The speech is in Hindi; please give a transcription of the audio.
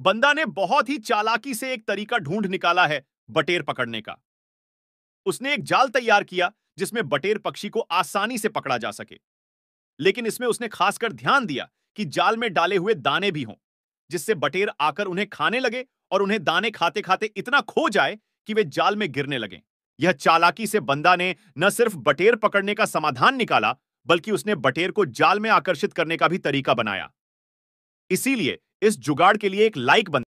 बंदा ने बहुत ही चालाकी से एक तरीका ढूंढ निकाला है, बटेर पकड़ने का। उसने एक जाल तैयार किया, जिसमें बटेर पक्षी को आसानी से पकड़ा जा सके। लेकिन इसमें उसने खासकर ध्यान दिया कि जाल में डाले हुए दाने भी हों, जिससे बटेर आकर उन्हें खाने लगे और उन्हें दाने खाते खाते इतना खो जाए कि वे जाल में गिरने लगे। यह चालाकी से बंदा ने न सिर्फ़ बटेर पकड़ने का समाधान निकाला, बल्कि उसने बटेर को जाल में आकर्षित करने का भी तरीका बनाया। इसीलिए इस जुगाड़ के लिए एक लाइक बन